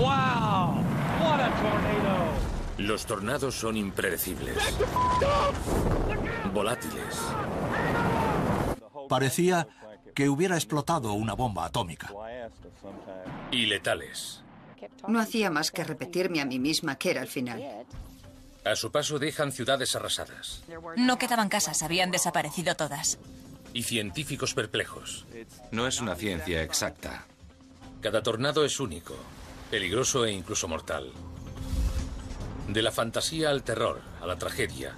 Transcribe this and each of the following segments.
Wow! What a tornado! Los tornados son impredecibles, volátiles Parecía que hubiera explotado una bomba atómica. y letales. No hacía más que repetirme a mí misma que era el final. A su paso dejan ciudades arrasadas No quedaban casas, habían desaparecido todas. y científicos perplejos. No es una ciencia exacta. Cada tornado es único, peligroso e incluso mortal. De la fantasía al terror, a la tragedia.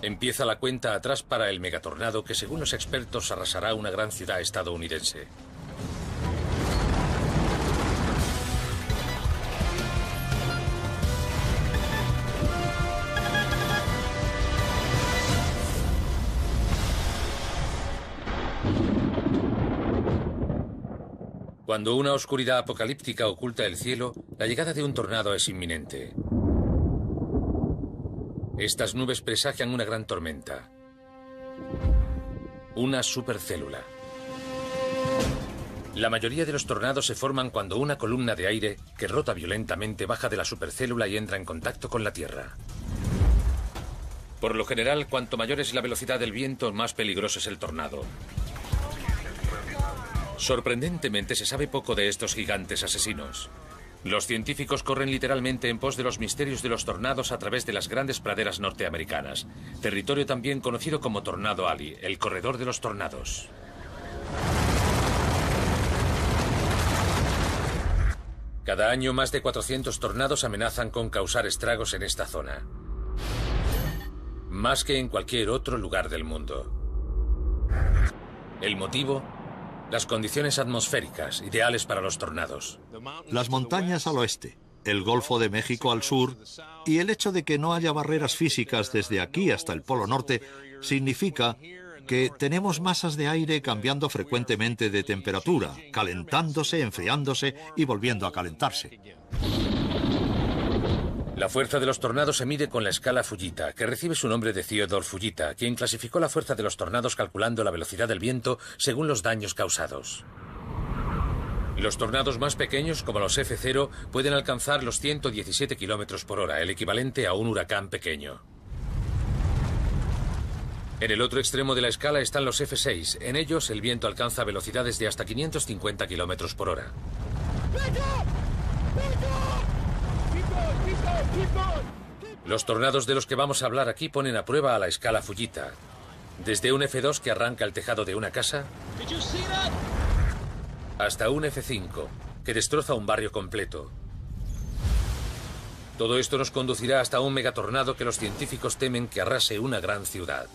Empieza la cuenta atrás para el megatornado que según los expertos arrasará una gran ciudad estadounidense. Cuando una oscuridad apocalíptica oculta el cielo, la llegada de un tornado es inminente. Estas nubes presagian una gran tormenta. Una supercélula. La mayoría de los tornados se forman cuando una columna de aire que rota violentamente baja de la supercélula y entra en contacto con la Tierra. Por lo general, cuanto mayor es la velocidad del viento, más peligroso es el tornado. Sorprendentemente se sabe poco de estos gigantes asesinos. Los científicos corren literalmente en pos de los misterios de los tornados a través de las grandes praderas norteamericanas, territorio también conocido como Tornado Alley, el corredor de los tornados. Cada año más de 400 tornados amenazan con causar estragos en esta zona. Más que en cualquier otro lugar del mundo. El motivo, las condiciones atmosféricas ideales para los tornados. Las montañas al oeste, el Golfo de México al sur y el hecho de que no haya barreras físicas desde aquí hasta el Polo Norte significa que tenemos masas de aire cambiando frecuentemente de temperatura, calentándose, enfriándose y volviendo a calentarse. La fuerza de los tornados se mide con la escala Fujita, que recibe su nombre de Theodore Fujita, quien clasificó la fuerza de los tornados calculando la velocidad del viento según los daños causados. Los tornados más pequeños, como los F0, pueden alcanzar los 117 kilómetros por hora, el equivalente a un huracán pequeño. En el otro extremo de la escala están los F6. En ellos, el viento alcanza velocidades de hasta 550 kilómetros por hora. Los tornados de los que vamos a hablar aquí ponen a prueba a la escala Fujita. Desde un F2 que arranca el tejado de una casa hasta un F5 que destroza un barrio completo. Todo esto nos conducirá hasta un megatornado que los científicos temen que arrase una gran ciudad.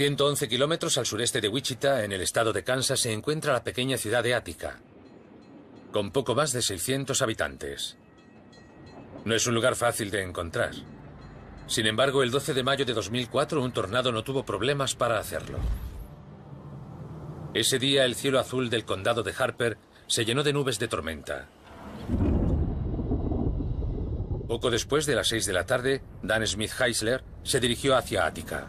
111 kilómetros al sureste de Wichita, en el estado de Kansas, se encuentra la pequeña ciudad de Attica, con poco más de 600 habitantes. No es un lugar fácil de encontrar. Sin embargo, el 12 de mayo de 2004 un tornado no tuvo problemas para hacerlo. Ese día el cielo azul del condado de Harper se llenó de nubes de tormenta. Poco después de las 6 de la tarde, Dan Smith Heisler se dirigió hacia Attica.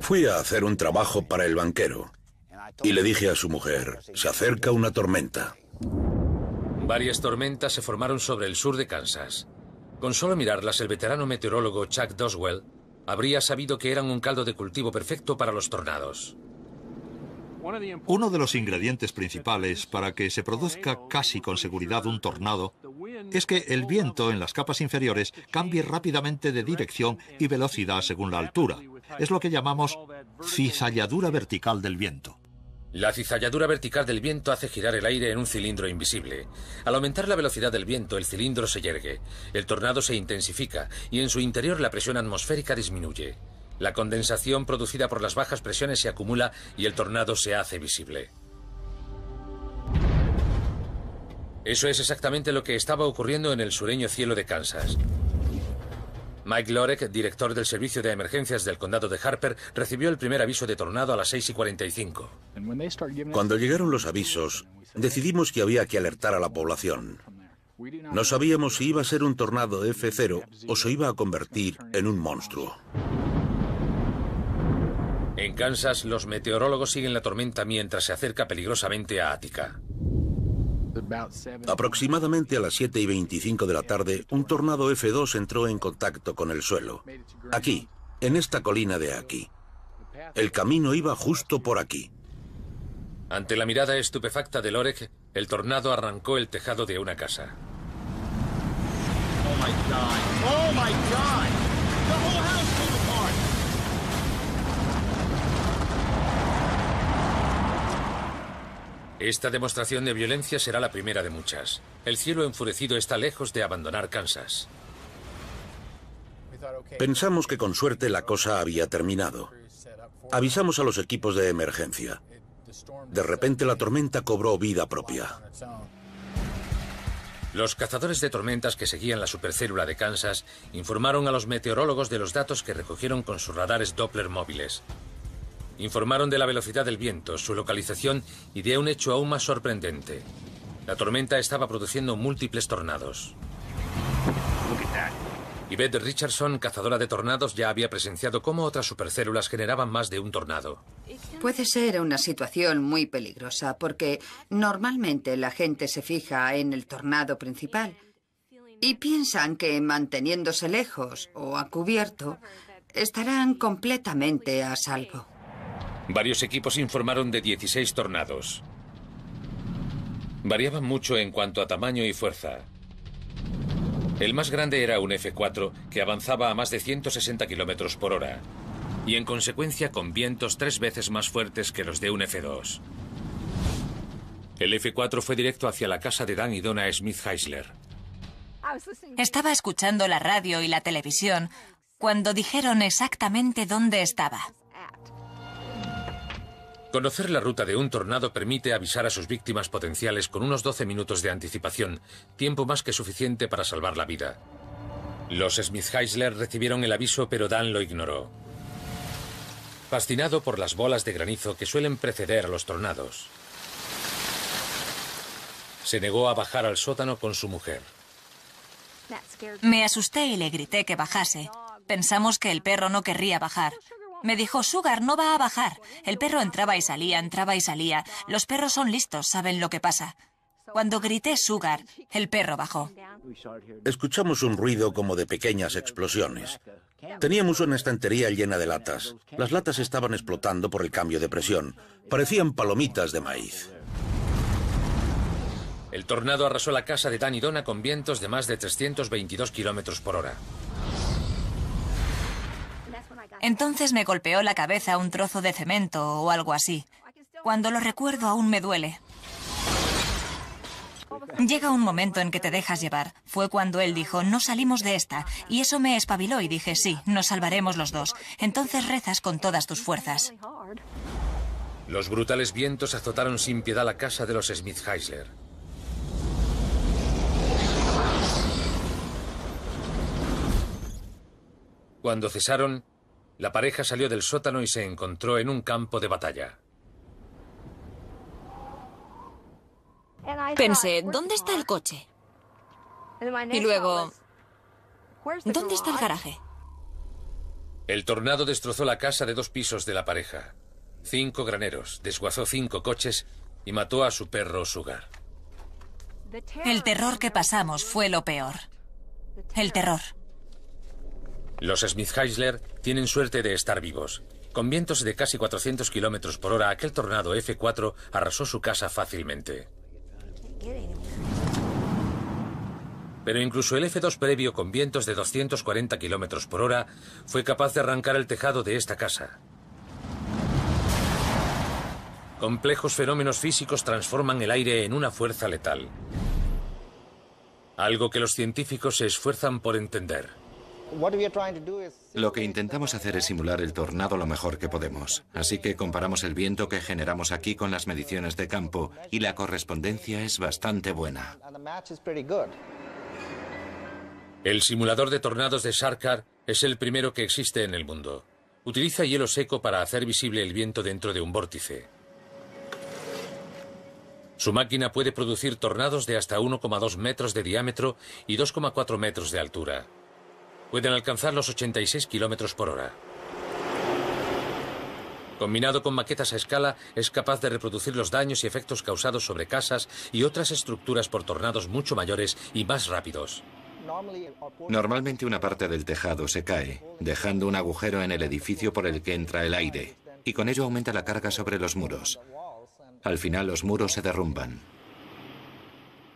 Fui a hacer un trabajo para el banquero y le dije a su mujer, se acerca una tormenta. Varias tormentas se formaron sobre el sur de Kansas. Con solo mirarlas, el veterano meteorólogo Chuck Doswell habría sabido que eran un caldo de cultivo perfecto para los tornados. Uno de los ingredientes principales para que se produzca casi con seguridad un tornado es que el viento en las capas inferiores cambie rápidamente de dirección y velocidad según la altura. Es lo que llamamos cizalladura vertical del viento. La cizalladura vertical del viento hace girar el aire en un cilindro invisible. Al aumentar la velocidad del viento, el cilindro se yergue, el tornado se intensifica y en su interior la presión atmosférica disminuye. La condensación producida por las bajas presiones se acumula y el tornado se hace visible. Eso es exactamente lo que estaba ocurriendo en el sureño cielo de Kansas. Mike Lorek, director del Servicio de Emergencias del Condado de Harper, recibió el primer aviso de tornado a las 6 y 45. Cuando llegaron los avisos, decidimos que había que alertar a la población. No sabíamos si iba a ser un tornado F0 o se iba a convertir en un monstruo. En Kansas, los meteorólogos siguen la tormenta mientras se acerca peligrosamente a Attica. Aproximadamente a las 7 y 25 de la tarde, un tornado F2 entró en contacto con el suelo. Aquí, en esta colina de aquí. El camino iba justo por aquí. Ante la mirada estupefacta de Lorek, el tornado arrancó el tejado de una casa. Oh my God. Oh my God. Esta demostración de violencia será la primera de muchas. El cielo enfurecido está lejos de abandonar Kansas. Pensamos que con suerte la cosa había terminado. Avisamos a los equipos de emergencia. De repente la tormenta cobró vida propia. Los cazadores de tormentas que seguían la supercélula de Kansas informaron a los meteorólogos de los datos que recogieron con sus radares Doppler móviles. Informaron de la velocidad del viento, su localización y de un hecho aún más sorprendente. La tormenta estaba produciendo múltiples tornados. Yvette Richardson, cazadora de tornados, ya había presenciado cómo otras supercélulas generaban más de un tornado. Puede ser una situación muy peligrosa porque normalmente la gente se fija en el tornado principal y piensan que manteniéndose lejos o a cubierto estarán completamente a salvo. Varios equipos informaron de 16 tornados. Variaban mucho en cuanto a tamaño y fuerza. El más grande era un F4 que avanzaba a más de 160 kilómetros por hora y en consecuencia con vientos tres veces más fuertes que los de un F2. El F4 fue directo hacia la casa de Dan y Donna Smith Heisler. Estaba escuchando la radio y la televisión cuando dijeron exactamente dónde estaba. Conocer la ruta de un tornado permite avisar a sus víctimas potenciales con unos 12 minutos de anticipación, tiempo más que suficiente para salvar la vida. Los Smith Heisler recibieron el aviso, pero Dan lo ignoró. Fascinado por las bolas de granizo que suelen preceder a los tornados, se negó a bajar al sótano con su mujer. Me asusté y le grité que bajase. Pensamos que el perro no querría bajar. Me dijo, Sugar no va a bajar. El perro entraba y salía, entraba y salía. Los perros son listos, saben lo que pasa. Cuando grité Sugar, el perro bajó. Escuchamos un ruido como de pequeñas explosiones. Teníamos una estantería llena de latas. Las latas estaban explotando por el cambio de presión. Parecían palomitas de maíz. El tornado arrasó la casa de Dan y Donna con vientos de más de 322 kilómetros por hora. Entonces me golpeó la cabeza un trozo de cemento o algo así. Cuando lo recuerdo aún me duele. Llega un momento en que te dejas llevar. Fue cuando él dijo, no salimos de esta. Y eso me espabiló y dije, sí, nos salvaremos los dos. Entonces rezas con todas tus fuerzas. Los brutales vientos azotaron sin piedad la casa de los Smith Heisler. Cuando cesaron, la pareja salió del sótano y se encontró en un campo de batalla. Pensé, ¿dónde está el coche? Y luego, ¿dónde está el garaje? El tornado destrozó la casa de dos pisos de la pareja. Cinco graneros, desguazó cinco coches y mató a su perro Sugar. El terror que pasamos fue lo peor. El terror. Los Smith Heisler tienen suerte de estar vivos. Con vientos de casi 400 kilómetros por hora, aquel tornado F4 arrasó su casa fácilmente. Pero incluso el F2 previo, con vientos de 240 kilómetros por hora, fue capaz de arrancar el tejado de esta casa. Complejos fenómenos físicos transforman el aire en una fuerza letal. Algo que los científicos se esfuerzan por entender. Lo que intentamos hacer es simular el tornado lo mejor que podemos. Así que comparamos el viento que generamos aquí con las mediciones de campo y la correspondencia es bastante buena. El simulador de tornados de Sarkar Es el primero que existe en el mundo. Utiliza hielo seco para hacer visible el viento dentro de un vórtice. Su máquina puede producir tornados de hasta 1,2 metros de diámetro y 2,4 metros de altura. Pueden alcanzar los 86 kilómetros por hora. Combinado con maquetas a escala, es capaz de reproducir los daños y efectos causados sobre casas y otras estructuras por tornados mucho mayores y más rápidos. Normalmente una parte del tejado se cae, dejando un agujero en el edificio por el que entra el aire, y con ello aumenta la carga sobre los muros. Al final los muros se derrumban.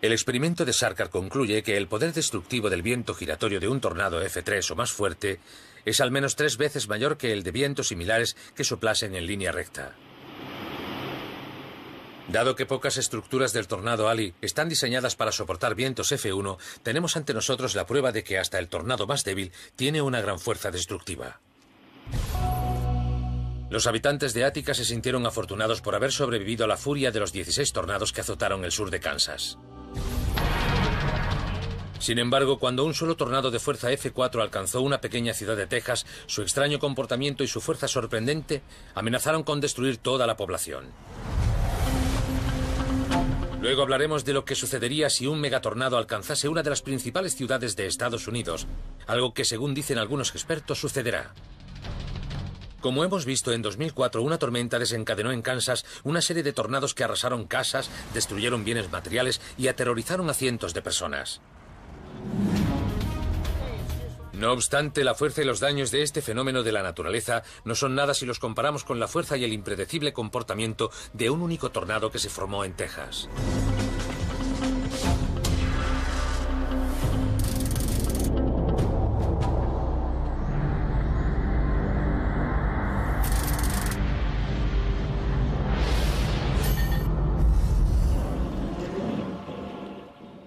El experimento de Sarkar concluye que el poder destructivo del viento giratorio de un tornado F3 o más fuerte es al menos tres veces mayor que el de vientos similares que soplasen en línea recta. Dado que pocas estructuras del tornado Ali están diseñadas para soportar vientos F1, tenemos ante nosotros la prueba de que hasta el tornado más débil tiene una gran fuerza destructiva. Los habitantes de Ática se sintieron afortunados por haber sobrevivido a la furia de los 16 tornados que azotaron el sur de Kansas. Sin embargo, cuando un solo tornado de fuerza F4 alcanzó una pequeña ciudad de Texas, su extraño comportamiento y su fuerza sorprendente amenazaron con destruir toda la población. Luego hablaremos de lo que sucedería si un megatornado alcanzase una de las principales ciudades de Estados Unidos, algo que según dicen algunos expertos sucederá. Como hemos visto en 2004, una tormenta desencadenó en Kansas una serie de tornados que arrasaron casas, destruyeron bienes materiales y aterrorizaron a cientos de personas. No obstante, la fuerza y los daños de este fenómeno de la naturaleza no son nada si los comparamos con la fuerza y el impredecible comportamiento de un único tornado que se formó en Texas.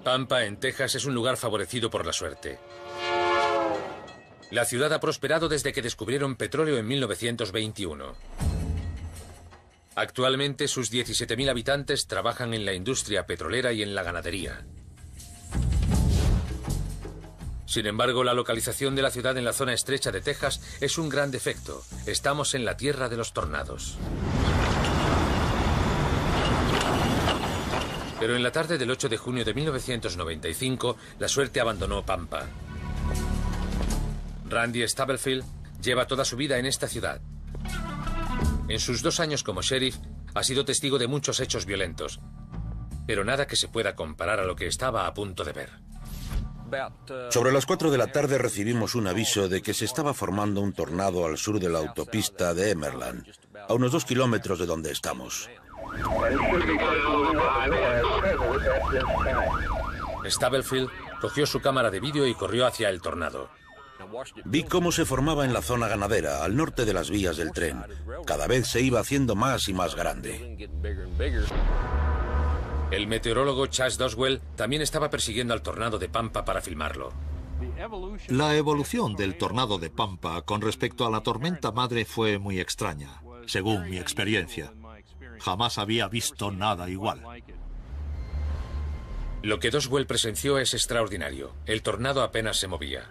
Pampa, en Texas, es un lugar favorecido por la suerte. La ciudad ha prosperado desde que descubrieron petróleo en 1921. Actualmente sus 17.000 habitantes trabajan en la industria petrolera y en la ganadería. Sin embargo, la localización de la ciudad en la zona estrecha de Texas es un gran defecto. Estamos en la tierra de los tornados. Pero en la tarde del 8 de junio de 1995, la suerte abandonó Pampa. Randy Stubblefield lleva toda su vida en esta ciudad. En sus dos años como sheriff, ha sido testigo de muchos hechos violentos, pero nada que se pueda comparar a lo que estaba a punto de ver. Sobre las 4 de la tarde recibimos un aviso de que se estaba formando un tornado al sur de la autopista de Emerland, a unos dos kilómetros de donde estamos. Stubblefield cogió su cámara de vídeo y corrió hacia el tornado. Vi cómo se formaba en la zona ganadera, al norte de las vías del tren. Cada vez se iba haciendo más y más grande. El meteorólogo Chas Doswell también estaba persiguiendo al tornado de Pampa para filmarlo. La evolución del tornado de Pampa con respecto a la tormenta madre fue muy extraña, según mi experiencia. Jamás había visto nada igual. Lo que Doswell presenció es extraordinario. El tornado apenas se movía.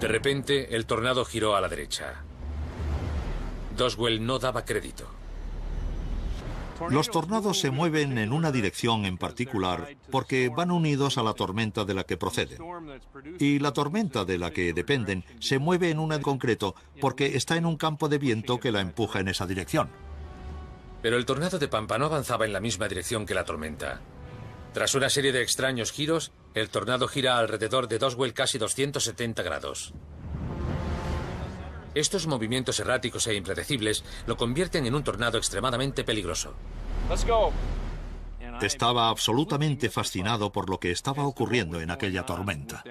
De repente, el tornado giró a la derecha. Doswell no daba crédito. Los tornados se mueven en una dirección en particular porque van unidos a la tormenta de la que proceden. Y la tormenta de la que dependen se mueve en una en concreto porque está en un campo de viento que la empuja en esa dirección. Pero el tornado de Pampa no avanzaba en la misma dirección que la tormenta. Tras una serie de extraños giros, el tornado gira alrededor de Doswell casi 270 grados. Estos movimientos erráticos e impredecibles lo convierten en un tornado extremadamente peligroso. Estaba absolutamente fascinado por lo que estaba ocurriendo en aquella tormenta.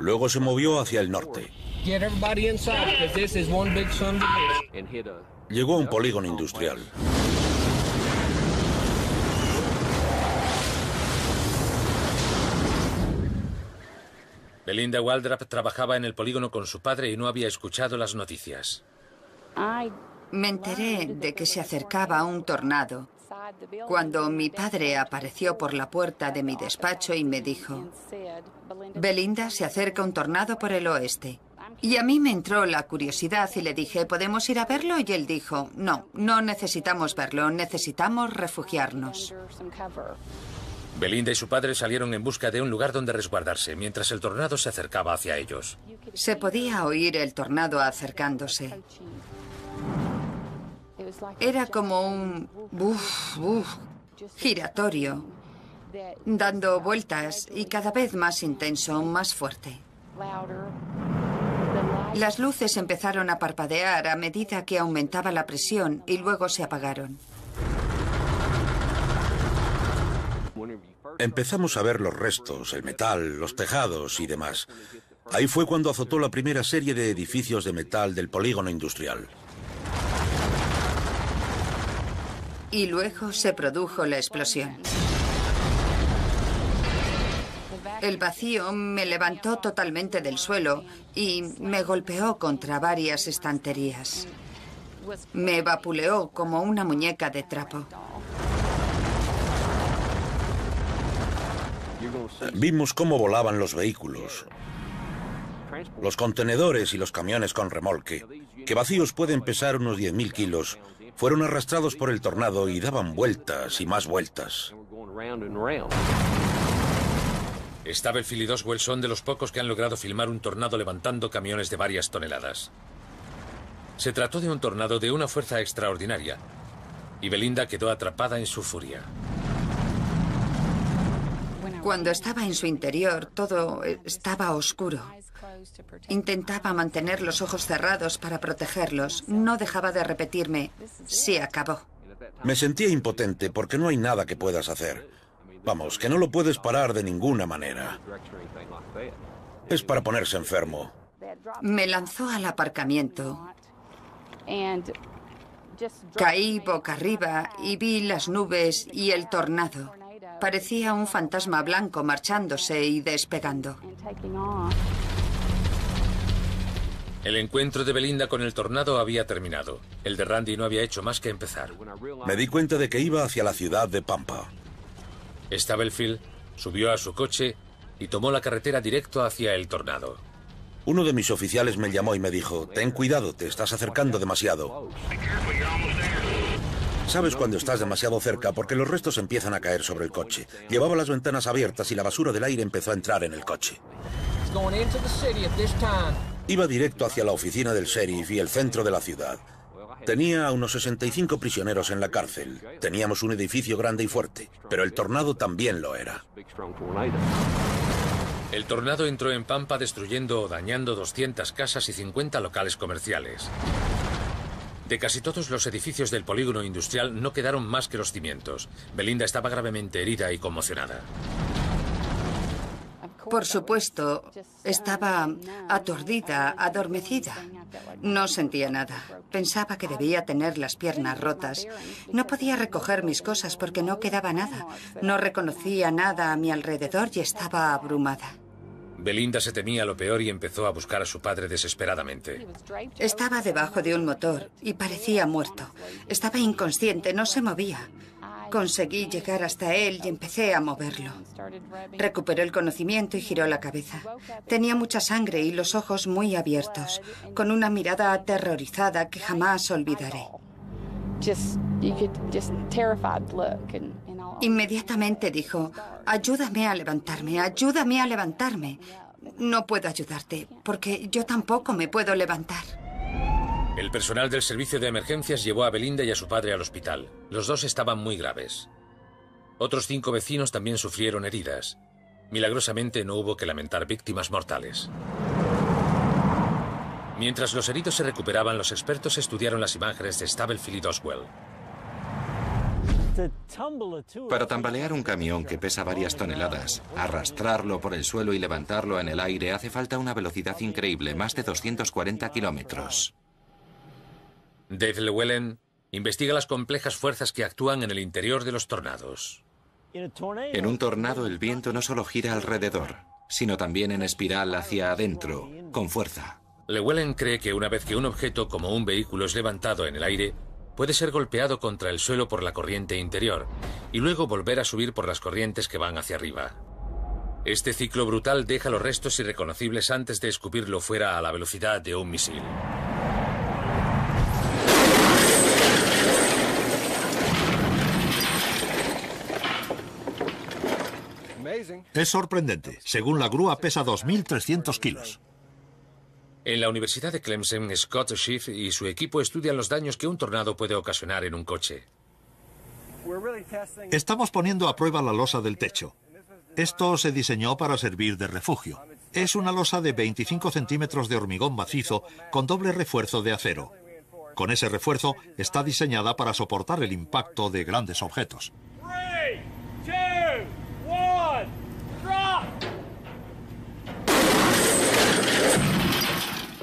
Luego se movió hacia el norte. Llegó a un polígono industrial. Belinda Waldrap trabajaba en el polígono con su padre y no había escuchado las noticias. Me enteré de que se acercaba un tornado cuando mi padre apareció por la puerta de mi despacho y me dijo, Belinda, se acerca un tornado por el oeste. Y a mí me entró la curiosidad y le dije, ¿podemos ir a verlo? Y él dijo, no, no necesitamos verlo, necesitamos refugiarnos. Belinda y su padre salieron en busca de un lugar donde resguardarse, mientras el tornado se acercaba hacia ellos. Se podía oír el tornado acercándose. Era como un buf, buf, giratorio, dando vueltas y cada vez más intenso, más fuerte. Las luces empezaron a parpadear a medida que aumentaba la presión y luego se apagaron. Empezamos a ver los restos, el metal, los tejados y demás. Ahí fue cuando azotó la primera serie de edificios de metal del polígono industrial. Y luego se produjo la explosión. El vacío me levantó totalmente del suelo y me golpeó contra varias estanterías. Me vapuleó como una muñeca de trapo. Vimos cómo volaban los vehículos, los contenedores y los camiones con remolque, que vacíos pueden pesar unos 10.000 kilos, fueron arrastrados por el tornado y daban vueltas y más vueltas. Stablefield y Doswell son de los pocos que han logrado filmar un tornado levantando camiones de varias toneladas. Se trató de un tornado de una fuerza extraordinaria, y Belinda quedó atrapada en su furia. Cuando estaba en su interior, todo estaba oscuro. Intentaba mantener los ojos cerrados para protegerlos. No dejaba de repetirme, se acabó. Me sentía impotente porque no hay nada que puedas hacer. Vamos, que no lo puedes parar de ninguna manera. Es para ponerse enfermo. Me lanzó al aparcamiento. Caí boca arriba y vi las nubes y el tornado. Parecía un fantasma blanco marchándose y despegando. El encuentro de Belinda con el tornado había terminado. El de Randy no había hecho más que empezar. Me di cuenta de que iba hacia la ciudad de Pampa. Stablefield subió a su coche y tomó la carretera directo hacia el tornado. Uno de mis oficiales me llamó y me dijo, ten cuidado, te estás acercando demasiado. Sabes cuando estás demasiado cerca porque los restos empiezan a caer sobre el coche. Llevaba las ventanas abiertas y la basura del aire empezó a entrar en el coche. Iba directo hacia la oficina del sheriff y el centro de la ciudad. Tenía a unos 65 prisioneros en la cárcel. Teníamos un edificio grande y fuerte, pero el tornado también lo era. El tornado entró en Pampa destruyendo o dañando 200 casas y 50 locales comerciales. De casi todos los edificios del polígono industrial no quedaron más que los cimientos. Belinda estaba gravemente herida y conmocionada. Por supuesto, estaba aturdida, adormecida. No sentía nada. Pensaba que debía tener las piernas rotas. No podía recoger mis cosas porque no quedaba nada. No reconocía nada a mi alrededor y estaba abrumada. Belinda se temía lo peor y empezó a buscar a su padre desesperadamente. Estaba debajo de un motor y parecía muerto. Estaba inconsciente, no se movía. Conseguí llegar hasta él y empecé a moverlo. Recuperó el conocimiento y giró la cabeza. Tenía mucha sangre y los ojos muy abiertos, con una mirada aterrorizada que jamás olvidaré. Inmediatamente dijo, ayúdame a levantarme, ayúdame a levantarme. No puedo ayudarte, porque yo tampoco me puedo levantar. El personal del servicio de emergencias llevó a Belinda y a su padre al hospital. Los dos estaban muy graves. Otros cinco vecinos también sufrieron heridas. Milagrosamente no hubo que lamentar víctimas mortales. Mientras los heridos se recuperaban, los expertos estudiaron las imágenes de Stablefield y Doswell. Para tambalear un camión que pesa varias toneladas, arrastrarlo por el suelo y levantarlo en el aire hace falta una velocidad increíble, más de 240 kilómetros. Dave Llewellyn investiga las complejas fuerzas que actúan en el interior de los tornados. En un tornado el viento no solo gira alrededor, sino también en espiral hacia adentro, con fuerza. Llewellyn cree que una vez que un objeto como un vehículo es levantado en el aire, puede ser golpeado contra el suelo por la corriente interior y luego volver a subir por las corrientes que van hacia arriba. Este ciclo brutal deja los restos irreconocibles antes de escupirlo fuera a la velocidad de un misil. Es sorprendente. Según la grúa pesa 2.300 kilos. En la Universidad de Clemson, Scott Schiff y su equipo estudian los daños que un tornado puede ocasionar en un coche. Estamos poniendo a prueba la losa del techo. Esto se diseñó para servir de refugio. Es una losa de 25 centímetros de hormigón macizo con doble refuerzo de acero. Con ese refuerzo está diseñada para soportar el impacto de grandes objetos.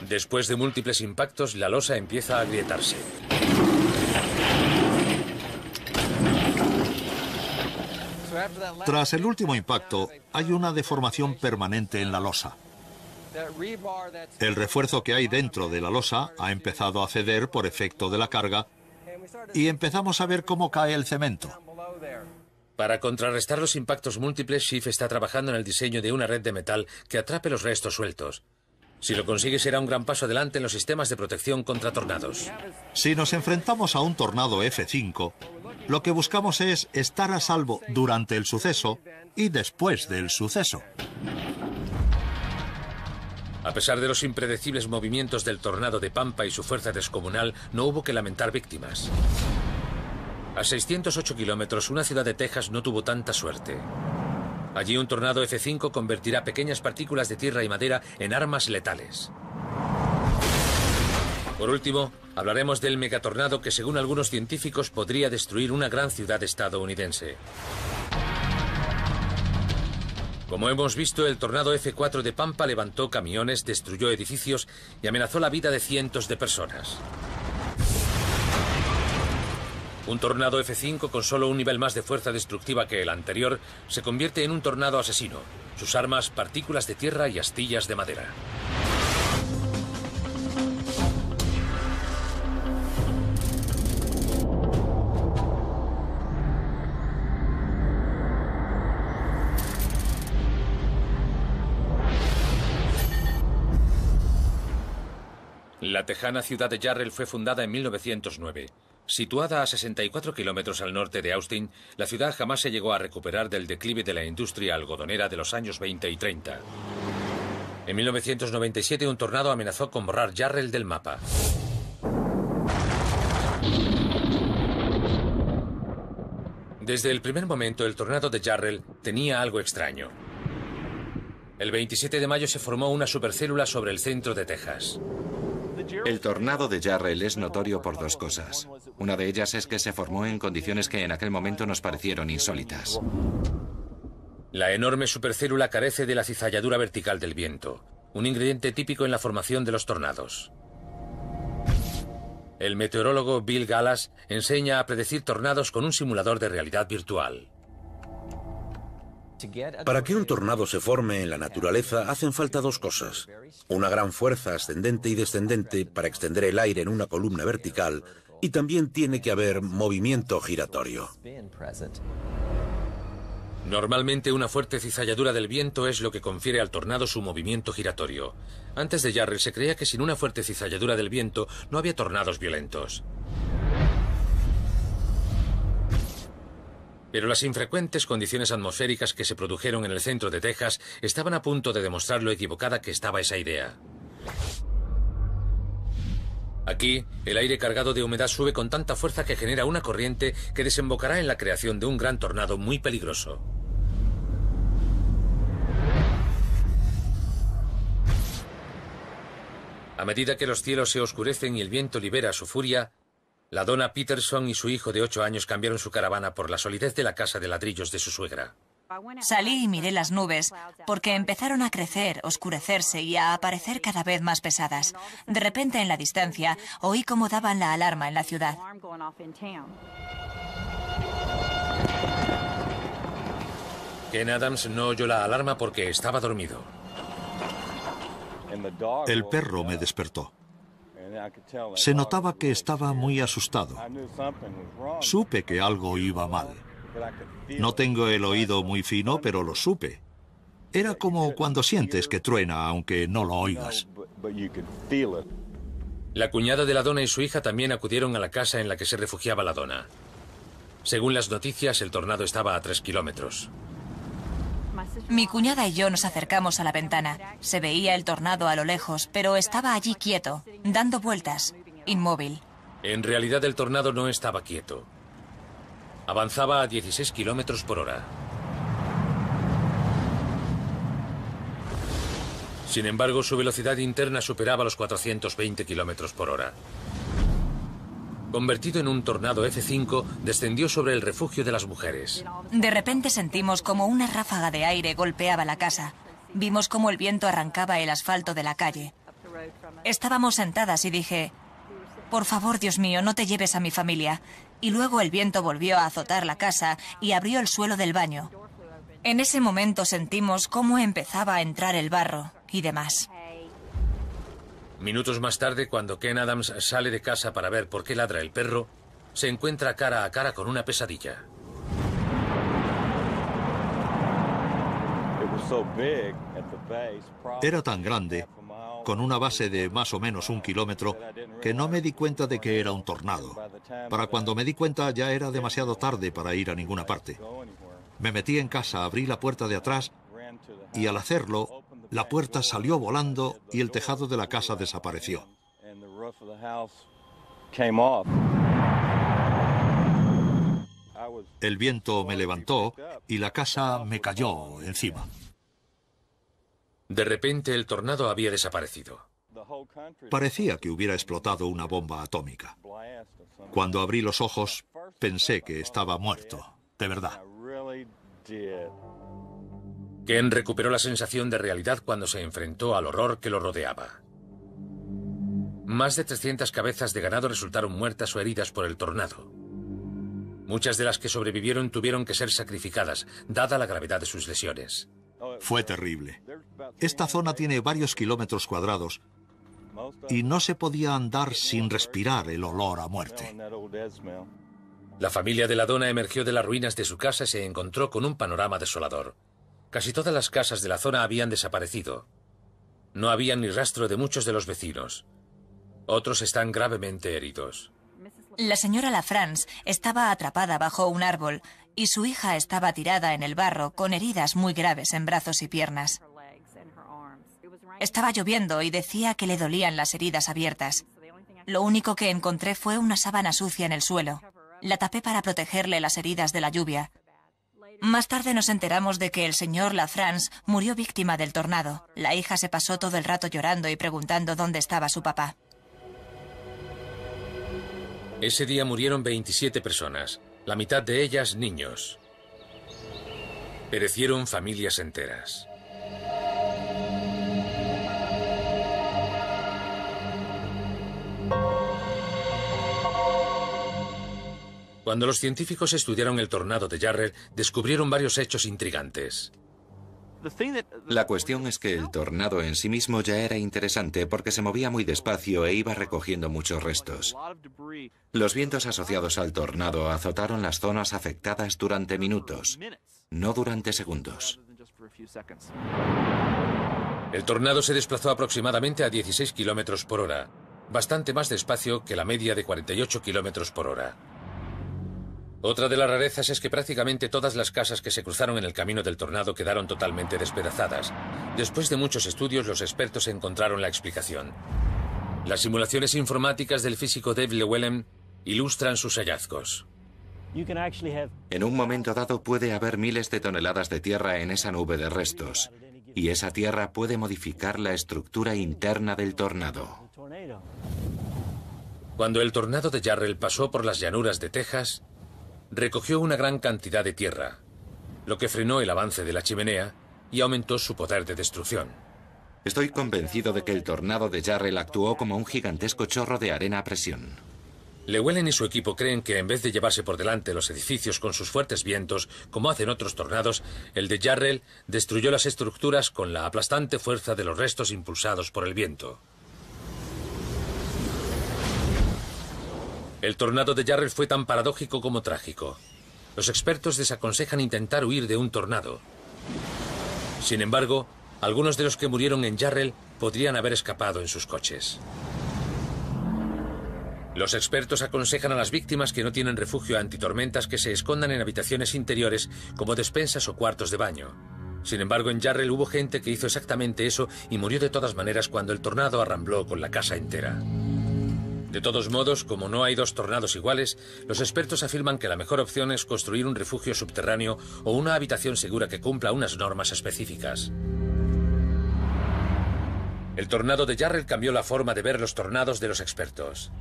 Después de múltiples impactos, la losa empieza a agrietarse. Tras el último impacto, hay una deformación permanente en la losa. El refuerzo que hay dentro de la losa ha empezado a ceder por efecto de la carga y empezamos a ver cómo cae el cemento. Para contrarrestar los impactos múltiples, Schiff está trabajando en el diseño de una red de metal que atrape los restos sueltos. Si lo consigue será un gran paso adelante en los sistemas de protección contra tornados. Si nos enfrentamos a un tornado F5, lo que buscamos es estar a salvo durante el suceso y después del suceso. A pesar de los impredecibles movimientos del tornado de Pampa y su fuerza descomunal, no hubo que lamentar víctimas. A 608 kilómetros, una ciudad de Texas no tuvo tanta suerte. Allí un tornado F5 convertirá pequeñas partículas de tierra y madera en armas letales. Por último, hablaremos del megatornado que según algunos científicos podría destruir una gran ciudad estadounidense. Como hemos visto, el tornado F4 de Pampa levantó camiones, destruyó edificios y amenazó la vida de cientos de personas. Un tornado F5 con solo un nivel más de fuerza destructiva que el anterior se convierte en un tornado asesino. Sus armas, partículas de tierra y astillas de madera. La tejana ciudad de Jarrell fue fundada en 1909. Situada a 64 kilómetros al norte de Austin, la ciudad jamás se llegó a recuperar del declive de la industria algodonera de los años 20 y 30. En 1997 un tornado amenazó con borrar Jarrell del mapa. Desde el primer momento el tornado de Jarrell tenía algo extraño. El 27 de mayo se formó una supercélula sobre el centro de Texas. El tornado de Jarrell es notorio por dos cosas. Una de ellas es que se formó en condiciones que en aquel momento nos parecieron insólitas. La enorme supercélula carece de la cizalladura vertical del viento, un ingrediente típico en la formación de los tornados. El meteorólogo Bill Gallas enseña a predecir tornados con un simulador de realidad virtual. Para que un tornado se forme en la naturaleza hacen falta dos cosas. Una gran fuerza ascendente y descendente para extender el aire en una columna vertical y también tiene que haber movimiento giratorio. Normalmente una fuerte cizalladura del viento es lo que confiere al tornado su movimiento giratorio. Antes de Jarrell se creía que sin una fuerte cizalladura del viento no había tornados violentos. Pero las infrecuentes condiciones atmosféricas que se produjeron en el centro de Texas estaban a punto de demostrar lo equivocada que estaba esa idea. Aquí, el aire cargado de humedad sube con tanta fuerza que genera una corriente que desembocará en la creación de un gran tornado muy peligroso. A medida que los cielos se oscurecen y el viento libera su furia, la dona Peterson y su hijo de ocho años cambiaron su caravana por la solidez de la casa de ladrillos de su suegra. Salí y miré las nubes, porque empezaron a crecer, oscurecerse y a aparecer cada vez más pesadas. De repente, en la distancia, oí cómo daban la alarma en la ciudad. Ken Adams no oyó la alarma porque estaba dormido. El perro me despertó. Se notaba que estaba muy asustado. Supe que algo iba mal. No tengo el oído muy fino, pero lo supe. Era como cuando sientes que truena, aunque no lo oigas. La cuñada de la dona y su hija también acudieron a la casa en la que se refugiaba la dona. Según las noticias, el tornado estaba a tres kilómetros. Mi cuñada y yo nos acercamos a la ventana. Se veía el tornado a lo lejos, pero estaba allí quieto, dando vueltas, inmóvil. En realidad el tornado no estaba quieto. Avanzaba a 16 kilómetros por hora. Sin embargo, su velocidad interna superaba los 420 kilómetros por hora. Convertido en un tornado F5, descendió sobre el refugio de las mujeres. De repente sentimos como una ráfaga de aire golpeaba la casa. Vimos como el viento arrancaba el asfalto de la calle. Estábamos sentadas y dije, por favor, Dios mío, no te lleves a mi familia. Y luego el viento volvió a azotar la casa y abrió el suelo del baño. En ese momento sentimos cómo empezaba a entrar el barro y demás. Minutos más tarde, cuando Ken Adams sale de casa para ver por qué ladra el perro, se encuentra cara a cara con una pesadilla. Era tan grande, con una base de más o menos un kilómetro, que no me di cuenta de que era un tornado. Para cuando me di cuenta ya era demasiado tarde para ir a ninguna parte. Me metí en casa, abrí la puerta de atrás y al hacerlo la puerta salió volando y el tejado de la casa desapareció. El viento me levantó y la casa me cayó encima. De repente el tornado había desaparecido. Parecía que hubiera explotado una bomba atómica. Cuando abrí los ojos, pensé que estaba muerto, de verdad. Ken recuperó la sensación de realidad cuando se enfrentó al horror que lo rodeaba. Más de 300 cabezas de ganado resultaron muertas o heridas por el tornado. Muchas de las que sobrevivieron tuvieron que ser sacrificadas, dada la gravedad de sus lesiones. Fue terrible. Esta zona tiene varios kilómetros cuadrados y no se podía andar sin respirar el olor a muerte. La familia de la dona emergió de las ruinas de su casa y se encontró con un panorama desolador. Casi todas las casas de la zona habían desaparecido. No había ni rastro de muchos de los vecinos. Otros están gravemente heridos. La señora Lafrance estaba atrapada bajo un árbol y su hija estaba tirada en el barro con heridas muy graves en brazos y piernas. Estaba lloviendo y decía que le dolían las heridas abiertas. Lo único que encontré fue una sábana sucia en el suelo. La tapé para protegerle las heridas de la lluvia. Más tarde nos enteramos de que el señor Lafrance murió víctima del tornado. La hija se pasó todo el rato llorando y preguntando dónde estaba su papá. Ese día murieron 27 personas, la mitad de ellas niños. Perecieron familias enteras. Cuando los científicos estudiaron el tornado de Jarrell, descubrieron varios hechos intrigantes. La cuestión es que el tornado en sí mismo ya era interesante porque se movía muy despacio e iba recogiendo muchos restos. Los vientos asociados al tornado azotaron las zonas afectadas durante minutos, no durante segundos. El tornado se desplazó aproximadamente a 16 kilómetros por hora, bastante más despacio que la media de 48 kilómetros por hora. Otra de las rarezas es que prácticamente todas las casas que se cruzaron en el camino del tornado quedaron totalmente despedazadas. Después de muchos estudios, los expertos encontraron la explicación. Las simulaciones informáticas del físico Dave Llewellyn ilustran sus hallazgos. En un momento dado puede haber miles de toneladas de tierra en esa nube de restos, y esa tierra puede modificar la estructura interna del tornado. Cuando el tornado de Jarrell pasó por las llanuras de Texas, recogió una gran cantidad de tierra, lo que frenó el avance de la chimenea y aumentó su poder de destrucción. Estoy convencido de que el tornado de Jarrell actuó como un gigantesco chorro de arena a presión. Llewellyn y su equipo creen que en vez de llevarse por delante los edificios con sus fuertes vientos, como hacen otros tornados, el de Jarrell destruyó las estructuras con la aplastante fuerza de los restos impulsados por el viento. El tornado de Jarrell fue tan paradójico como trágico. Los expertos desaconsejan intentar huir de un tornado. Sin embargo, algunos de los que murieron en Jarrell podrían haber escapado en sus coches. Los expertos aconsejan a las víctimas que no tienen refugio antitormentas que se escondan en habitaciones interiores como despensas o cuartos de baño. Sin embargo, en Jarrell hubo gente que hizo exactamente eso y murió de todas maneras cuando el tornado arrambló con la casa entera. De todos modos, como no hay dos tornados iguales, los expertos afirman que la mejor opción es construir un refugio subterráneo o una habitación segura que cumpla unas normas específicas. El tornado de Jarrell cambió la forma de ver los tornados de los expertos.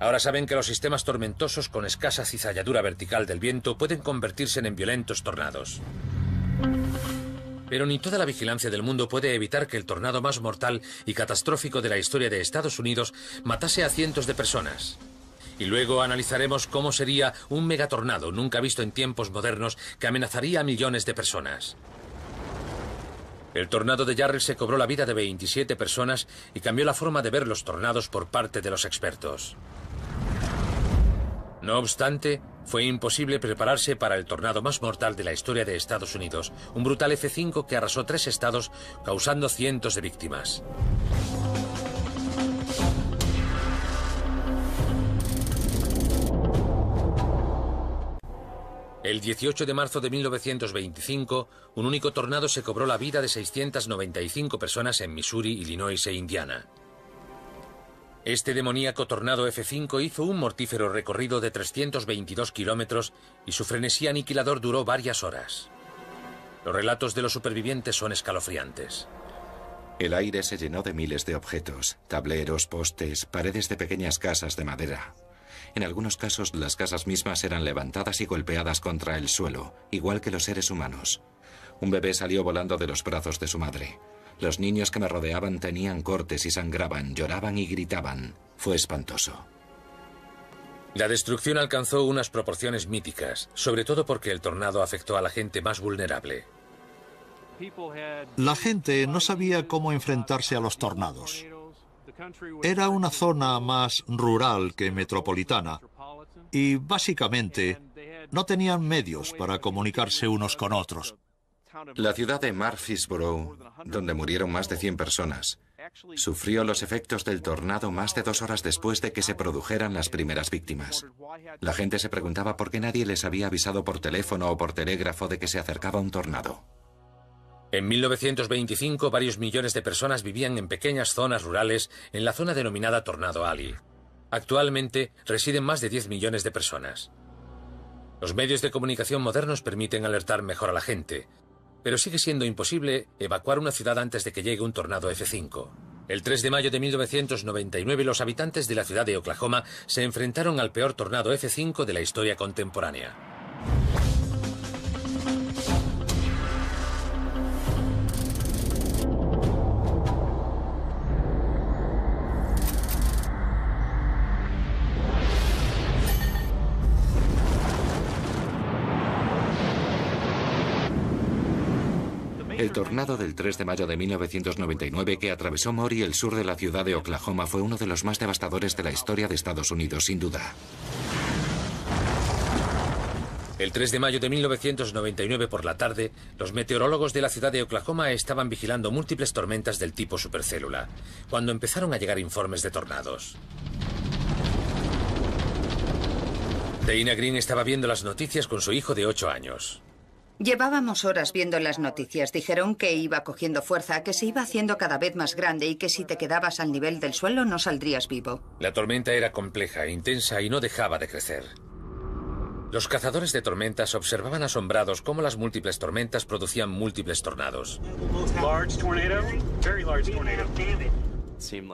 Ahora saben que los sistemas tormentosos con escasa cizalladura vertical del viento pueden convertirse en violentos tornados. Pero ni toda la vigilancia del mundo puede evitar que el tornado más mortal y catastrófico de la historia de Estados Unidos matase a cientos de personas. Y luego analizaremos cómo sería un megatornado nunca visto en tiempos modernos que amenazaría a millones de personas. El tornado de Jarrell se cobró la vida de 27 personas y cambió la forma de ver los tornados por parte de los expertos. No obstante, fue imposible prepararse para el tornado más mortal de la historia de Estados Unidos, un brutal F5 que arrasó tres estados, causando cientos de víctimas. El 18 de marzo de 1925, un único tornado se cobró la vida de 695 personas en Missouri, Illinois e Indiana. Este demoníaco tornado F5 hizo un mortífero recorrido de 322 kilómetros y su frenesí aniquilador duró varias horas. Los relatos de los supervivientes son escalofriantes. El aire se llenó de miles de objetos, tableros, postes, paredes de pequeñas casas de madera. En algunos casos las casas mismas eran levantadas y golpeadas contra el suelo, igual que los seres humanos. Un bebé salió volando de los brazos de su madre. Los niños que me rodeaban tenían cortes y sangraban, lloraban y gritaban. Fue espantoso. La destrucción alcanzó unas proporciones míticas, sobre todo porque el tornado afectó a la gente más vulnerable. La gente no sabía cómo enfrentarse a los tornados. Era una zona más rural que metropolitana y básicamente no tenían medios para comunicarse unos con otros. La ciudad de Murfreesboro, donde murieron más de 100 personas, sufrió los efectos del tornado más de dos horas después de que se produjeran las primeras víctimas. La gente se preguntaba por qué nadie les había avisado por teléfono o por telégrafo de que se acercaba un tornado. En 1925, varios millones de personas vivían en pequeñas zonas rurales en la zona denominada Tornado Alley. Actualmente residen más de 10 millones de personas. Los medios de comunicación modernos permiten alertar mejor a la gente, pero sigue siendo imposible evacuar una ciudad antes de que llegue un tornado F5. El 3 de mayo de 1999 los habitantes de la ciudad de Oklahoma se enfrentaron al peor tornado F5 de la historia contemporánea. Tornado del 3 de mayo de 1999 que atravesó Mori, el sur de la ciudad de Oklahoma, fue uno de los más devastadores de la historia de Estados Unidos, sin duda. El 3 de mayo de 1999 por la tarde, los meteorólogos de la ciudad de Oklahoma estaban vigilando múltiples tormentas del tipo supercélula, cuando empezaron a llegar informes de tornados. Dana Green estaba viendo las noticias con su hijo de 8 años. Llevábamos horas viendo las noticias. Dijeron que iba cogiendo fuerza, que se iba haciendo cada vez más grande y que si te quedabas al nivel del suelo no saldrías vivo. La tormenta era compleja, intensa y no dejaba de crecer. Los cazadores de tormentas observaban asombrados cómo las múltiples tormentas producían múltiples tornados.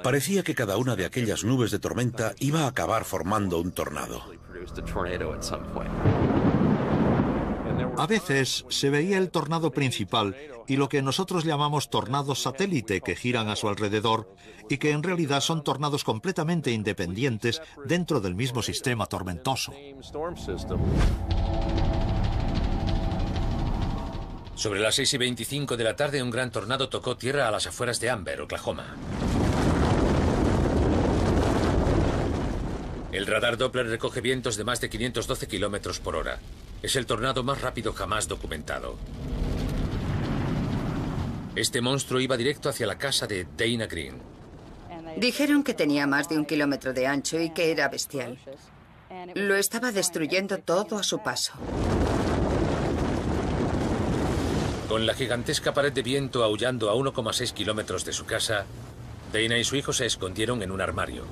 Parecía que cada una de aquellas nubes de tormenta iba a acabar formando un tornado. A veces se veía el tornado principal y lo que nosotros llamamos tornados satélite que giran a su alrededor y que en realidad son tornados completamente independientes dentro del mismo sistema tormentoso. Sobre las 6 y 25 de la tarde, un gran tornado tocó tierra a las afueras de Amber, Oklahoma. El radar Doppler recoge vientos de más de 512 kilómetros por hora. Es el tornado más rápido jamás documentado. Este monstruo iba directo hacia la casa de Dana Green. Dijeron que tenía más de un kilómetro de ancho y que era bestial. Lo estaba destruyendo todo a su paso. Con la gigantesca pared de viento aullando a 1,6 kilómetros de su casa, Dana y su hijo se escondieron en un armario.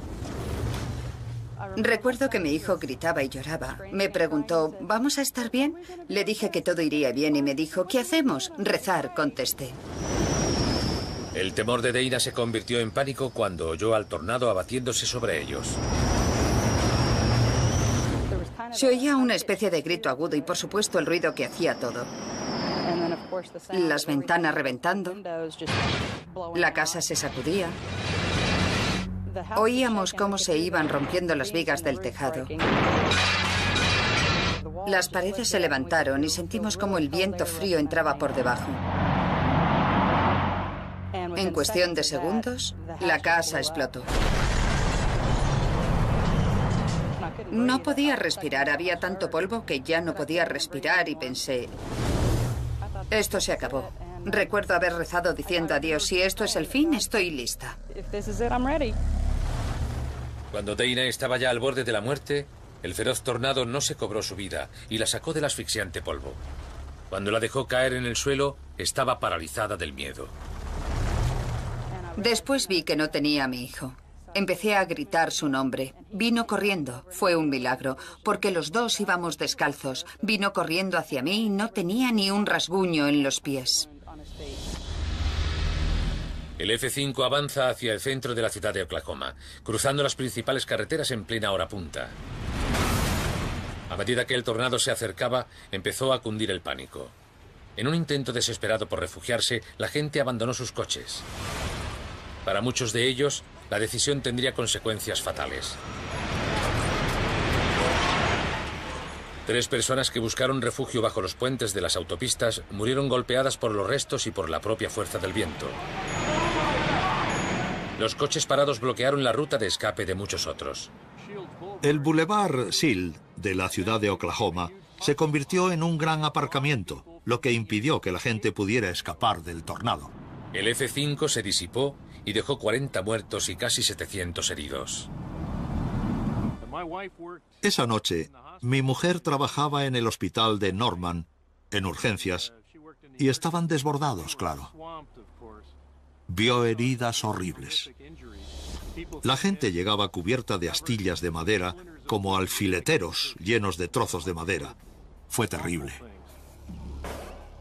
Recuerdo que mi hijo gritaba y lloraba. Me preguntó, ¿vamos a estar bien? Le dije que todo iría bien y me dijo, ¿qué hacemos? Rezar, contesté. El temor de Deina se convirtió en pánico cuando oyó al tornado abatiéndose sobre ellos. Se oía una especie de grito agudo y por supuesto el ruido que hacía todo. Las ventanas reventando. La casa se sacudía. Oíamos cómo se iban rompiendo las vigas del tejado. Las paredes se levantaron y sentimos cómo el viento frío entraba por debajo. En cuestión de segundos, la casa explotó. No podía respirar, había tanto polvo que ya no podía respirar y pensé, esto se acabó. Recuerdo haber rezado diciendo a Dios, si esto es el fin, estoy lista. Cuando Dana estaba ya al borde de la muerte, el feroz tornado no se cobró su vida y la sacó del asfixiante polvo. Cuando la dejó caer en el suelo, estaba paralizada del miedo. Después vi que no tenía a mi hijo. Empecé a gritar su nombre. Vino corriendo. Fue un milagro, porque los dos íbamos descalzos. Vino corriendo hacia mí y no tenía ni un rasguño en los pies. El F-5 avanza hacia el centro de la ciudad de Oklahoma, cruzando las principales carreteras en plena hora punta. A medida que el tornado se acercaba, empezó a cundir el pánico. En un intento desesperado por refugiarse, la gente abandonó sus coches. Para muchos de ellos, la decisión tendría consecuencias fatales. Tres personas que buscaron refugio bajo los puentes de las autopistas murieron golpeadas por los restos y por la propia fuerza del viento. Los coches parados bloquearon la ruta de escape de muchos otros. El Boulevard Shield de la ciudad de Oklahoma se convirtió en un gran aparcamiento, lo que impidió que la gente pudiera escapar del tornado. El F-5 se disipó y dejó 40 muertos y casi 700 heridos. Esa noche, mi mujer trabajaba en el hospital de Norman, en urgencias, y estaban desbordados, claro. Vio heridas horribles. La gente llegaba cubierta de astillas de madera, como alfileteros llenos de trozos de madera. Fue terrible.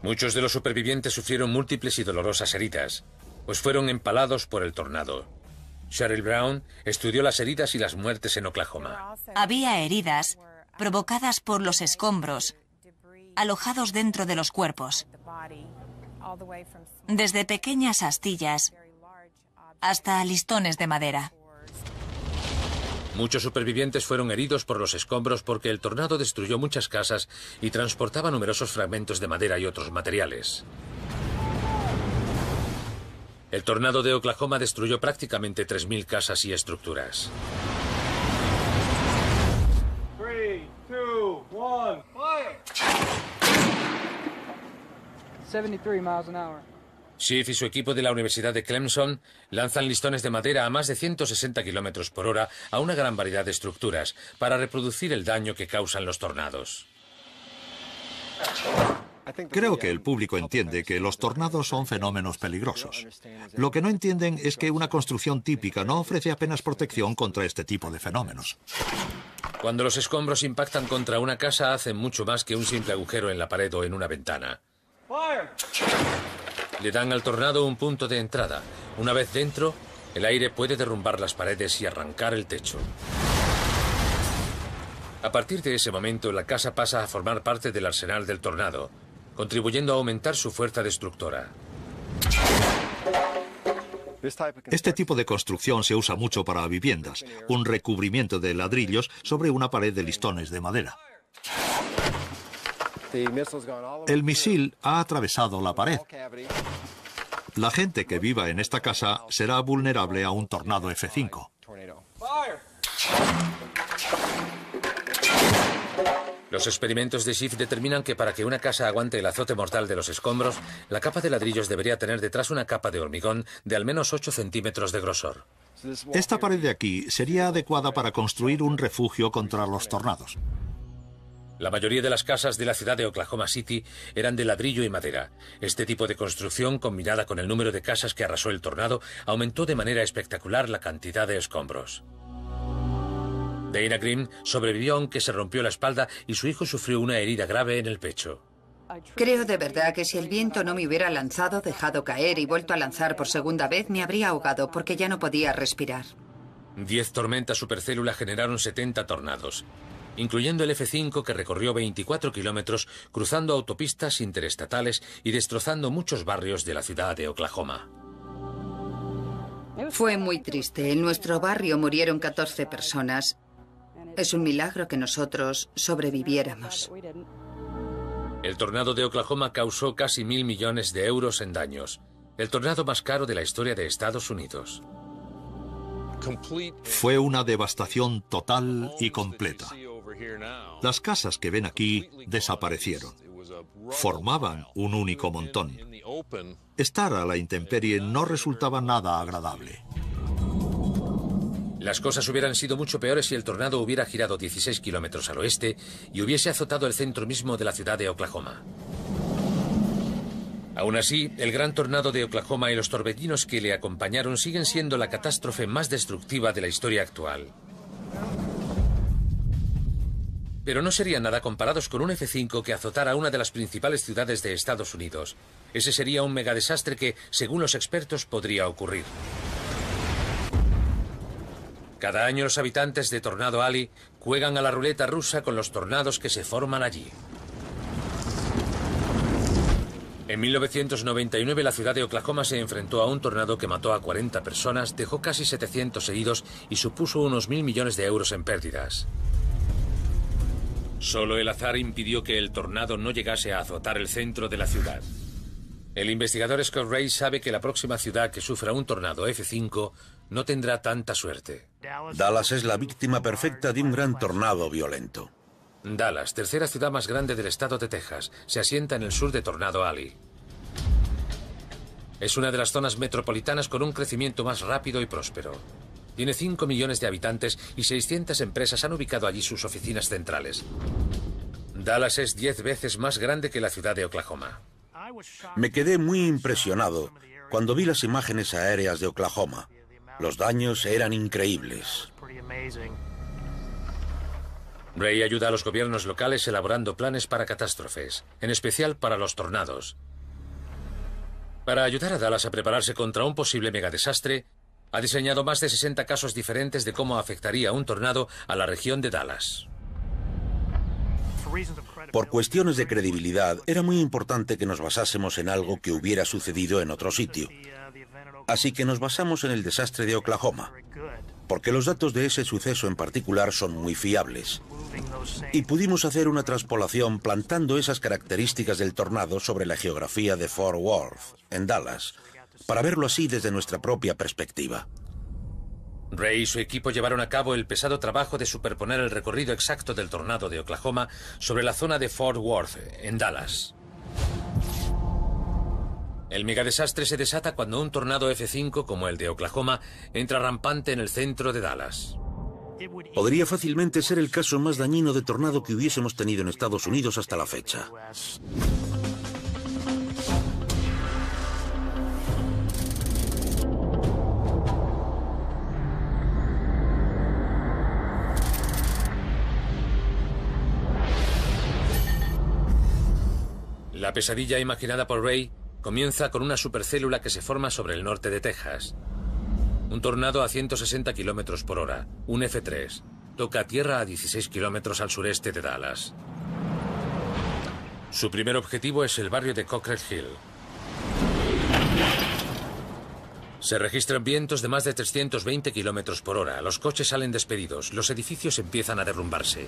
Muchos de los supervivientes sufrieron múltiples y dolorosas heridas, pues fueron empalados por el tornado. Cheryl Brown estudió las heridas y las muertes en Oklahoma. Había heridas provocadas por los escombros alojados dentro de los cuerpos, desde pequeñas astillas hasta listones de madera. Muchos supervivientes fueron heridos por los escombros porque el tornado destruyó muchas casas y transportaba numerosos fragmentos de madera y otros materiales. El tornado de Oklahoma destruyó prácticamente 3.000 casas y estructuras. Schiff y su equipo de la Universidad de Clemson lanzan listones de madera a más de 160 kilómetros por hora a una gran variedad de estructuras para reproducir el daño que causan los tornados. Creo que el público entiende que los tornados son fenómenos peligrosos. Lo que no entienden es que una construcción típica no ofrece apenas protección contra este tipo de fenómenos. Cuando los escombros impactan contra una casa hacen mucho más que un simple agujero en la pared o en una ventana. Le dan al tornado un punto de entrada. Una vez dentro, el aire puede derrumbar las paredes y arrancar el techo. A partir de ese momento, la casa pasa a formar parte del arsenal del tornado, contribuyendo a aumentar su fuerza destructora. Este tipo de construcción se usa mucho para viviendas, un recubrimiento de ladrillos sobre una pared de listones de madera. El misil ha atravesado la pared. La gente que viva en esta casa será vulnerable a un tornado F-5. Los experimentos de Schiff determinan que para que una casa aguante el azote mortal de los escombros, la capa de ladrillos debería tener detrás una capa de hormigón de al menos 8 centímetros de grosor. Esta pared de aquí sería adecuada para construir un refugio contra los tornados. La mayoría de las casas de la ciudad de Oklahoma City eran de ladrillo y madera. Este tipo de construcción, combinada con el número de casas que arrasó el tornado, aumentó de manera espectacular la cantidad de escombros. Dana Green sobrevivió aunque se rompió la espalda y su hijo sufrió una herida grave en el pecho. Creo de verdad que si el viento no me hubiera lanzado, dejado caer y vuelto a lanzar por segunda vez, me habría ahogado porque ya no podía respirar. Diez tormentas supercélula generaron 70 tornados, incluyendo el F5 que recorrió 24 kilómetros cruzando autopistas interestatales y destrozando muchos barrios de la ciudad de Oklahoma. Fue muy triste. En nuestro barrio murieron 14 personas es un milagro que nosotros sobreviviéramos. El tornado de Oklahoma causó casi mil millones de euros en daños, el tornado más caro de la historia de Estados Unidos. Fue una devastación total y completa. Las casas que ven aquí desaparecieron. Formaban un único montón. Estar a la intemperie no resultaba nada agradable. Las cosas hubieran sido mucho peores si el tornado hubiera girado 16 kilómetros al oeste y hubiese azotado el centro mismo de la ciudad de Oklahoma. Aún así, el gran tornado de Oklahoma y los torbellinos que le acompañaron siguen siendo la catástrofe más destructiva de la historia actual. Pero no serían nada comparados con un F5 que azotara una de las principales ciudades de Estados Unidos. Ese sería un megadesastre que, según los expertos, podría ocurrir. Cada año los habitantes de Tornado Alley juegan a la ruleta rusa con los tornados que se forman allí. En 1999 la ciudad de Oklahoma se enfrentó a un tornado que mató a 40 personas, dejó casi 700 heridos y supuso unos mil millones de euros en pérdidas. Solo el azar impidió que el tornado no llegase a azotar el centro de la ciudad. El investigador Scott Ray sabe que la próxima ciudad que sufra un tornado F5 no tendrá tanta suerte. Dallas es la víctima perfecta de un gran tornado violento. Dallas, tercera ciudad más grande del estado de Texas, se asienta en el sur de Tornado Alley. Es una de las zonas metropolitanas con un crecimiento más rápido y próspero. Tiene 5 millones de habitantes y 600 empresas han ubicado allí sus oficinas centrales. Dallas es 10 veces más grande que la ciudad de Oklahoma. Me quedé muy impresionado cuando vi las imágenes aéreas de Oklahoma. Los daños eran increíbles. Ray ayuda a los gobiernos locales elaborando planes para catástrofes, en especial para los tornados. Para ayudar a Dallas a prepararse contra un posible megadesastre, ha diseñado más de 60 casos diferentes de cómo afectaría un tornado a la región de Dallas. Por cuestiones de credibilidad, era muy importante que nos basásemos en algo que hubiera sucedido en otro sitio. Así que nos basamos en el desastre de Oklahoma, porque los datos de ese suceso en particular son muy fiables. Y pudimos hacer una transpolación plantando esas características del tornado sobre la geografía de Fort Worth, en Dallas, para verlo así desde nuestra propia perspectiva. Ray y su equipo llevaron a cabo el pesado trabajo de superponer el recorrido exacto del tornado de Oklahoma sobre la zona de Fort Worth, en Dallas. El megadesastre se desata cuando un tornado F5 como el de Oklahoma entra rampante en el centro de Dallas. Podría fácilmente ser el caso más dañino de tornado que hubiésemos tenido en Estados Unidos hasta la fecha. La pesadilla imaginada por Ray Comienza con una supercélula que se forma sobre el norte de Texas. Un tornado a 160 kilómetros por hora, un F3, toca tierra a 16 kilómetros al sureste de Dallas. Su primer objetivo es el barrio de Cockrell Hill. Se registran vientos de más de 320 kilómetros por hora. Los coches salen despedidos. Los edificios empiezan a derrumbarse.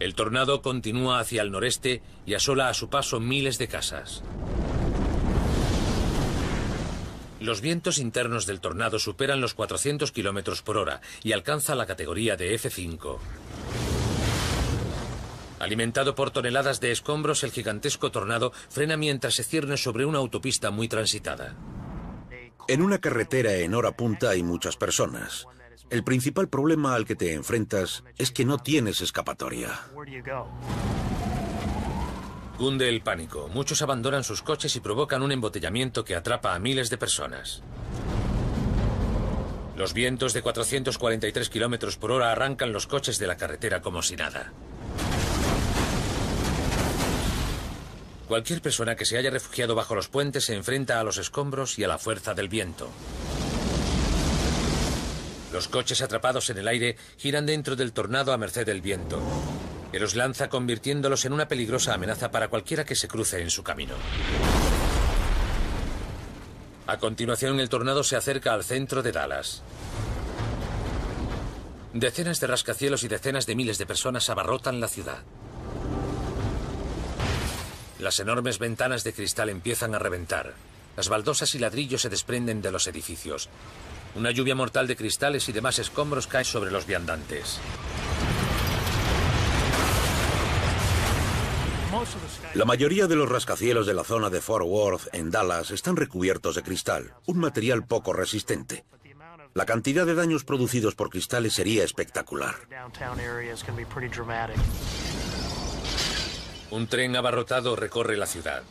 El tornado continúa hacia el noreste y asola a su paso miles de casas. Los vientos internos del tornado superan los 400 kilómetros por hora y alcanza la categoría de F5. Alimentado por toneladas de escombros, el gigantesco tornado frena mientras se cierne sobre una autopista muy transitada. En una carretera en hora punta hay muchas personas. El principal problema al que te enfrentas es que no tienes escapatoria. Cunde el pánico. Muchos abandonan sus coches y provocan un embotellamiento que atrapa a miles de personas. Los vientos de 443 kilómetros por hora arrancan los coches de la carretera como si nada. Cualquier persona que se haya refugiado bajo los puentes se enfrenta a los escombros y a la fuerza del viento. Los coches atrapados en el aire giran dentro del tornado a merced del viento que los lanza convirtiéndolos en una peligrosa amenaza para cualquiera que se cruce en su camino. A continuación, el tornado se acerca al centro de Dallas. Decenas de rascacielos y decenas de miles de personas abarrotan la ciudad. Las enormes ventanas de cristal empiezan a reventar. Las baldosas y ladrillos se desprenden de los edificios. Una lluvia mortal de cristales y demás escombros cae sobre los viandantes. La mayoría de los rascacielos de la zona de Fort Worth, en Dallas, están recubiertos de cristal, un material poco resistente. La cantidad de daños producidos por cristales sería espectacular. Un tren abarrotado recorre la ciudad.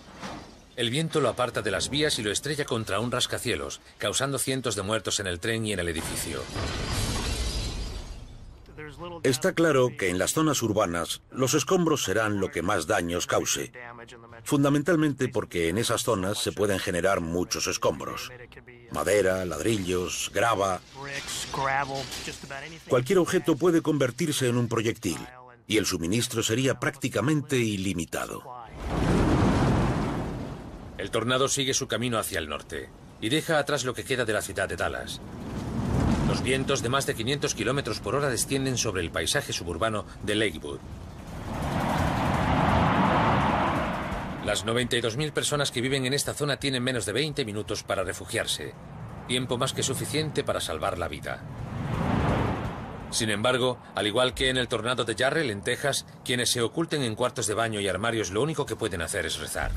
El viento lo aparta de las vías y lo estrella contra un rascacielos, causando cientos de muertos en el tren y en el edificio. Está claro que en las zonas urbanas los escombros serán lo que más daños cause, fundamentalmente porque en esas zonas se pueden generar muchos escombros. Madera, ladrillos, grava. Cualquier objeto puede convertirse en un proyectil y el suministro sería prácticamente ilimitado. El tornado sigue su camino hacia el norte y deja atrás lo que queda de la ciudad de Dallas. Los vientos de más de 500 kilómetros por hora descienden sobre el paisaje suburbano de Lakewood. Las 92.000 personas que viven en esta zona tienen menos de 20 minutos para refugiarse, tiempo más que suficiente para salvar la vida. Sin embargo, al igual que en el tornado de Jarrell en Texas, quienes se oculten en cuartos de baño y armarios lo único que pueden hacer es rezar.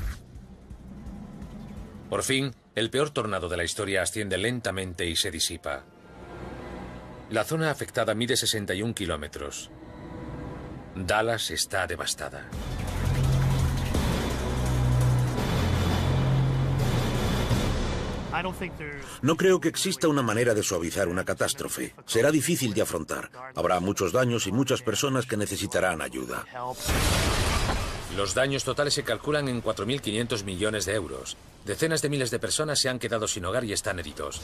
Por fin, el peor tornado de la historia asciende lentamente y se disipa. La zona afectada mide 61 kilómetros. Dallas está devastada. No creo que exista una manera de suavizar una catástrofe. Será difícil de afrontar. Habrá muchos daños y muchas personas que necesitarán ayuda. Los daños totales se calculan en 4.500 millones de euros. Decenas de miles de personas se han quedado sin hogar y están heridos.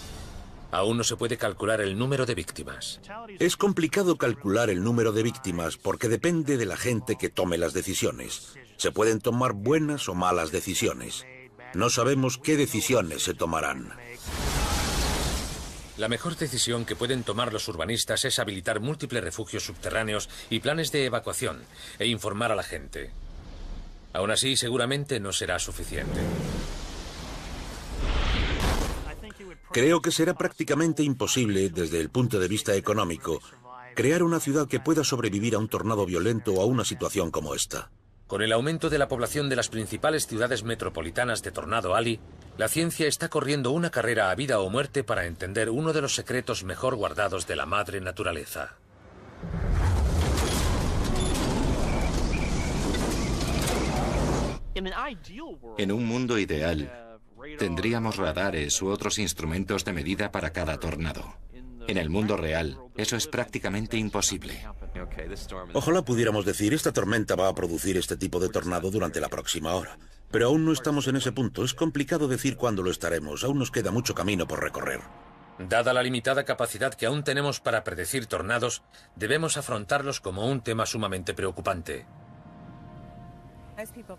Aún no se puede calcular el número de víctimas. Es complicado calcular el número de víctimas porque depende de la gente que tome las decisiones. Se pueden tomar buenas o malas decisiones. No sabemos qué decisiones se tomarán. La mejor decisión que pueden tomar los urbanistas es habilitar múltiples refugios subterráneos y planes de evacuación e informar a la gente. Aún así, seguramente no será suficiente. Creo que será prácticamente imposible, desde el punto de vista económico, crear una ciudad que pueda sobrevivir a un tornado violento o a una situación como esta. Con el aumento de la población de las principales ciudades metropolitanas de Tornado Ali, la ciencia está corriendo una carrera a vida o muerte para entender uno de los secretos mejor guardados de la madre naturaleza. En un mundo ideal, Tendríamos radares u otros instrumentos de medida para cada tornado. En el mundo real, eso es prácticamente imposible. Ojalá pudiéramos decir, esta tormenta va a producir este tipo de tornado durante la próxima hora. Pero aún no estamos en ese punto. Es complicado decir cuándo lo estaremos. Aún nos queda mucho camino por recorrer. Dada la limitada capacidad que aún tenemos para predecir tornados, debemos afrontarlos como un tema sumamente preocupante.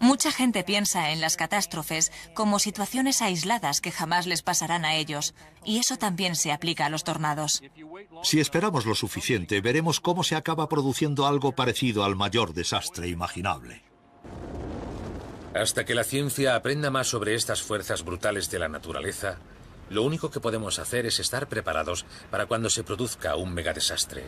Mucha gente piensa en las catástrofes como situaciones aisladas que jamás les pasarán a ellos, y eso también se aplica a los tornados. Si esperamos lo suficiente, veremos cómo se acaba produciendo algo parecido al mayor desastre imaginable. Hasta que la ciencia aprenda más sobre estas fuerzas brutales de la naturaleza, Lo único que podemos hacer es estar preparados para cuando se produzca un megadesastre.